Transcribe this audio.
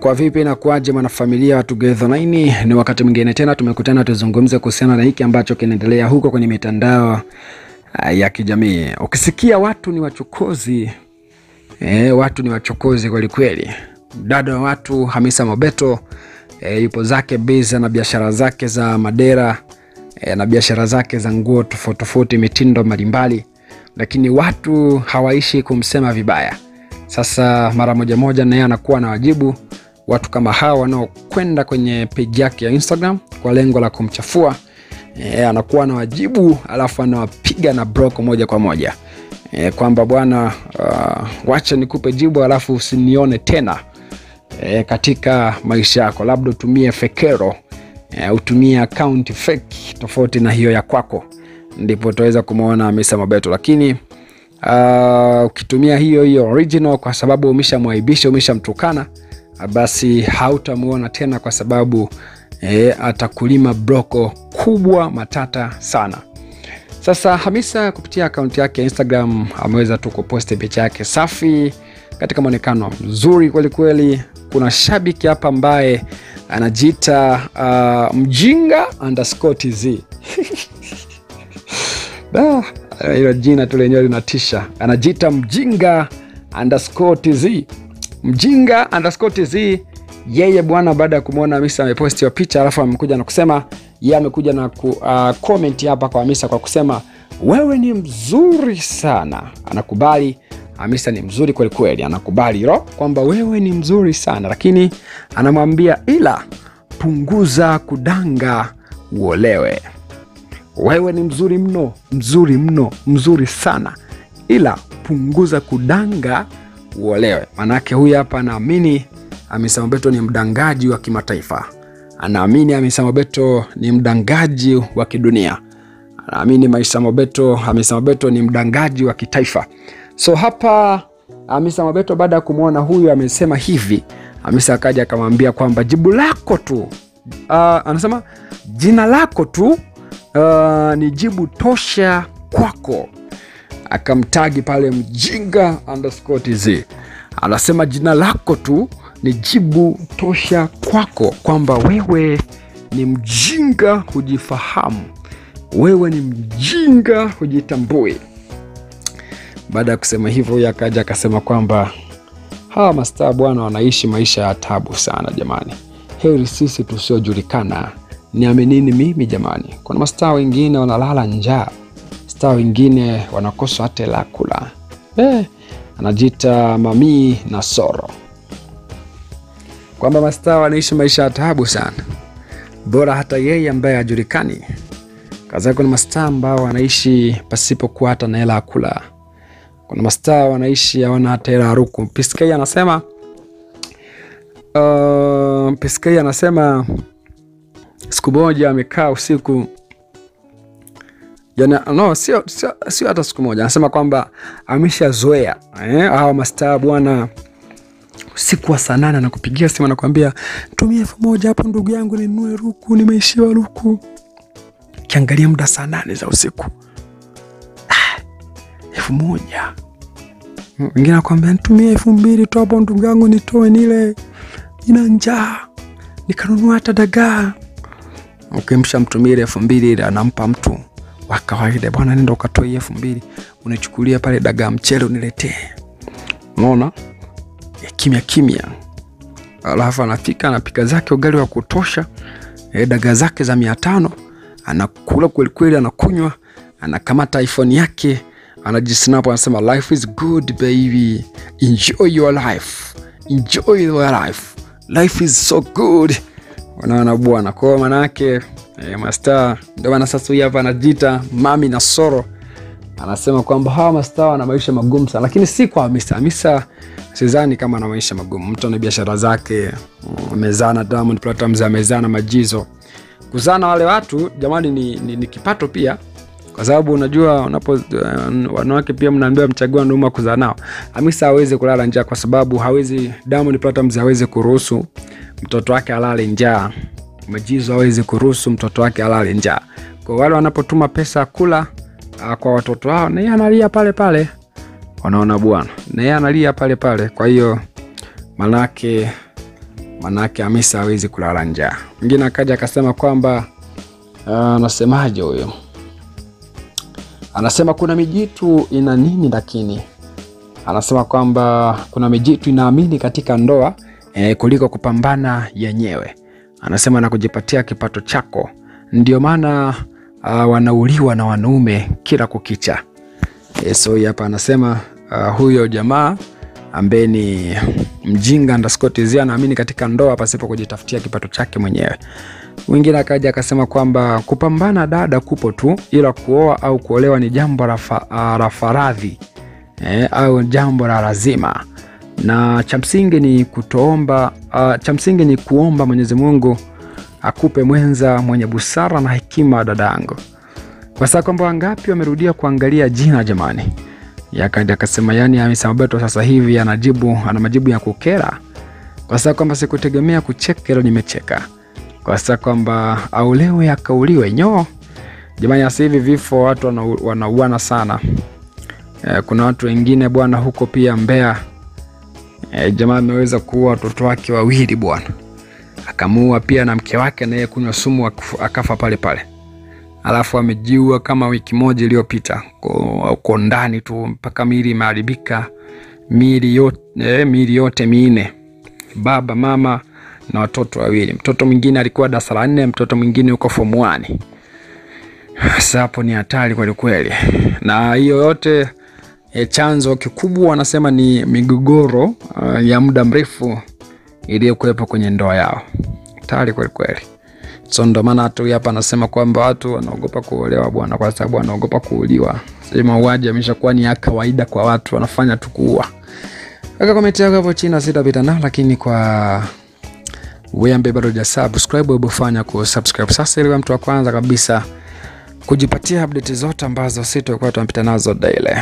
Kwa vipi na kuaje mwanafamilia wa Together Nine, ni wakati mwingine tena tumekutana tuzungumze kuhusiana na hiki ambacho kinaendelea huko kwenye mitandao ah, ya kijamii. Ukisikia watu ni wachokozi eh, watu ni wachokozi kweli kweli. Dada wa watu Hamisa Mobeto eh, yupo zake biza na biashara zake za madera eh, na biashara zake za nguo tofauti tofauti, mitindo mbalimbali, lakini watu hawaishi kumsema vibaya. Sasa mara moja moja naye anakuwa na wajibu watu kama hawa wanaokwenda kwenye peji yake ya Instagram kwa lengo la kumchafua e, anakuwa na wajibu alafu anawapiga na broko moja kwa moja. E, kwamba bwana, uh, wacha nikupe jibu alafu usinione tena e, katika maisha yako, labda utumie fekero e, utumie akaunti fake tofauti na hiyo ya kwako, ndipo utaweza kumwona Hamisa Mobeto, lakini ukitumia uh, hiyo hiyo original kwa sababu umeshamwaibisha umeshamtukana basi hautamwona tena kwa sababu e, atakulima broko kubwa matata sana. Sasa Hamisa kupitia akaunti yake ya Instagram ameweza tu kuposti picha yake safi katika mwonekano mzuri kwelikweli. Kuna shabiki hapa ambaye anajiita uh, mjinga underscore hilo jina tu lenyewe linatisha. Anajiita mjinga underscore mjinga underscore tz yeye bwana, baada ya kumwona Hamisa ameposti wa picha, alafu amekuja na kusema yeye amekuja na ku, uh, comment hapa kwa Hamisa kwa kusema wewe ni mzuri sana. Anakubali Hamisa ni mzuri kweli kweli, anakubali hilo kwamba wewe ni mzuri sana, lakini anamwambia ila punguza kudanga uolewe. Wewe ni mzuri mno, mzuri mno, mzuri sana, ila punguza kudanga uolewe. Manake huyu hapa anaamini Hamisa Mobeto ni mdangaji wa kimataifa, anaamini Hamisa Mobeto ni mdangaji wa kidunia, anaamini Hamisa Mobeto, Hamisa Mobeto ni mdangaji wa kitaifa. So hapa Hamisa Mobeto baada ya kumwona huyu amesema hivi, Hamisa akaja akamwambia kwamba jibu lako tu uh, anasema jina lako tu uh, ni jibu tosha kwako akamtagi pale mjinga underscore tz anasema jina lako tu ni jibu tosha kwako, kwamba wewe ni mjinga hujifahamu, wewe ni mjinga hujitambui. Baada ya kusema hivyo, huyo akaja akasema kwamba hawa mastaa bwana wanaishi maisha ya tabu sana jamani, heri sisi tusiojulikana. Niaminini mimi jamani, kuna mastaa wengine wanalala njaa staa wengine wanakosa hata la kula. Eh, anajiita Mamii na Soro kwamba mastaa wanaishi maisha ya taabu sana, bora hata yeye ambaye hajulikani. Kaza, kuna mastaa ambao wanaishi pasipokuwa hata na hela kula. Kuna mastaa wanaishi hawana hata hela haruku. Piskei anasema uh, Piskei anasema siku moja amekaa usiku Yani, no, sio, sio, sio hata siku moja. Anasema kwamba ameshazoea eh, hawa mastaa bwana, usiku wa saa nane anakupigia simu anakuambia tumia elfu moja hapo ndugu yangu ninunue ruku, nimeishiwa ruku. Kiangalia muda saa nane za usiku ah, elfu moja wengine anakuambia nitumie elfu mbili tu hapo ndugu yangu nitoe nile, ina njaa nikanunua hata dagaa. Ukimsha ile elfu mbili ile anampa mtu wa kawaida bwana, nenda ukatoa elfu mbili unachukulia pale dagaa mchele uniletee. Unaona? Kimya kimya, alafu anafika anapika zake ugali wa kutosha e, dagaa zake za mia tano anakula kwelikweli, anakunywa, anakamata iPhone yake anajisnap, anasema life is good baby, enjoy your life, enjoy your life, life is so good. Unaona bwana, kwao manake E, mastaa ndio maana sasa huyu hapa anajiita Mami na Soro anasema kwamba hawa mastaa wana maisha magumu sana, lakini si kwa Hamisa. Hamisa sidhani kama ana maisha magumu, mtu ana biashara zake, amezana Diamond Platnumz, amezana Majizo. Kuzana wale watu jamani, ni, ni, ni kipato pia, kwa sababu unajua unapo uh, wanawake pia mnaambiwa mchague wanaume kuzaa nao. Hamisa hawezi kulala njaa kwa sababu hawezi, Diamond Platnumz hawezi kuruhusu mtoto wake alale njaa Majizo hawezi kuruhusu mtoto wake alale njaa. Kwa wale wanapotuma pesa ya kula uh, kwa watoto wao, na yeye analia pale pale, wanaona bwana, na yeye analia pale pale. Kwa hiyo manake manake Hamisa hawezi kulala njaa. Mwingine akaja akasema kwamba anasemaje uh, huyo anasema kuna mijitu ina nini, lakini anasema kwamba kuna mijitu inaamini katika ndoa eh, kuliko kupambana yenyewe. Anasema na kujipatia kipato chako, ndio maana uh, wanauliwa na wanaume kila kukicha. E, so hapa anasema uh, huyo jamaa ambaye ni mjinga underscore TZ anaamini katika ndoa pasipo kujitafutia kipato chake mwenyewe. Mwingine akaja akasema kwamba kupambana dada kupo tu, ila kuoa au kuolewa ni jambo la uh, faradhi eh, au jambo la lazima, na cha msingi ni kutoomba uh, cha msingi ni kuomba Mwenyezi Mungu akupe mwenza mwenye busara na hekima, dadangu. kwa sababu kwamba wangapi wamerudia kuangalia jina jamani. Akasema yani Hamisa Mobeto sasa hivi anajibu ana majibu ya kukera, kwa sababu kwamba sikutegemea kucheka, leo nimecheka, kwa sababu kwamba aulewe akauliwe nyo jamani. Sasa hivi vifo watu wanauana sana. E, kuna watu wengine bwana huko pia Mbeya. E, jamaa ameweza kuua watoto wake wawili bwana, akamuua pia na mke wake, naye kunywa sumu akafa pale pale. Alafu amejiua kama wiki moja iliyopita, uko ndani tu mpaka mili imeharibika, mili yote, eh, miili yote minne, baba mama na watoto wawili. Mtoto mwingine alikuwa darasa la nne, mtoto mwingine uko form 1. Sasa hapo ni hatari kweli kweli, na hiyo yote eh, chanzo kikubwa wanasema ni migogoro uh, ya muda mrefu iliyokuwepo kwenye ndoa yao. Hatari kweli kweli. So ndo maana tu hapa anasema kwamba watu wanaogopa kuolewa bwana, kwa sababu wanaogopa kuuliwa. Sasa mauaji ameshakuwa ni ya kawaida kwa watu, wanafanya tu kuua. Weka komenti yako hapo chini, sitapita nao, lakini kwa wewe ambaye bado hujasubscribe, hebu fanya kusubscribe sasa, ili mtu wa kwanza kabisa kujipatia update zote ambazo sisi tulikuwa tunapita nazo daily.